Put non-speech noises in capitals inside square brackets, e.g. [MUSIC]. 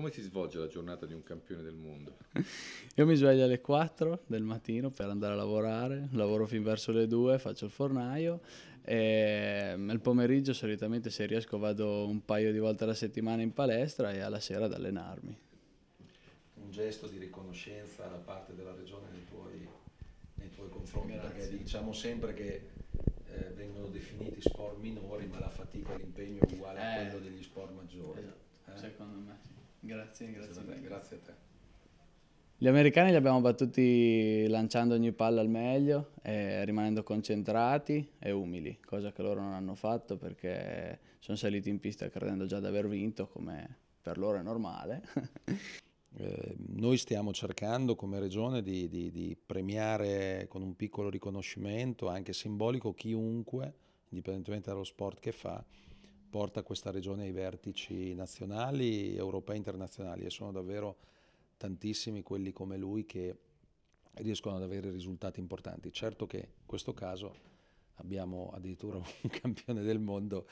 Come si svolge la giornata di un campione del mondo? [LAUGHS] Io mi sveglio alle 4 del mattino per andare a lavorare, lavoro fin verso le 2, faccio il fornaio e nel pomeriggio solitamente se riesco vado un paio di volte alla settimana in palestra e alla sera ad allenarmi. Un gesto di riconoscenza da parte della regione nei tuoi, nei tuoi confronti, Grazie. perché diciamo sempre che eh, vengono definiti sport minori, ma la fatica e l'impegno è uguale eh, a quello degli sport maggiori. Esatto, eh? secondo me sì. Grazie, grazie. grazie, grazie a te. Gli americani li abbiamo battuti lanciando ogni palla al meglio, e rimanendo concentrati e umili, cosa che loro non hanno fatto perché sono saliti in pista credendo già di aver vinto, come per loro è normale. [LAUGHS] eh, noi stiamo cercando come regione di, di, di, premiare con un piccolo riconoscimento, anche simbolico, chiunque, indipendentemente dallo sport che fa, porta questa regione ai vertici nazionali, europei e internazionali e sono davvero tantissimi quelli come lui che riescono ad avere risultati importanti. Certo che in questo caso abbiamo addirittura [LAUGHS] un campione del mondo